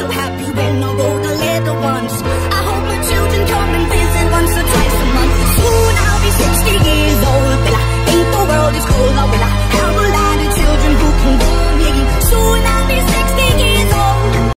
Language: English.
so happy when I go.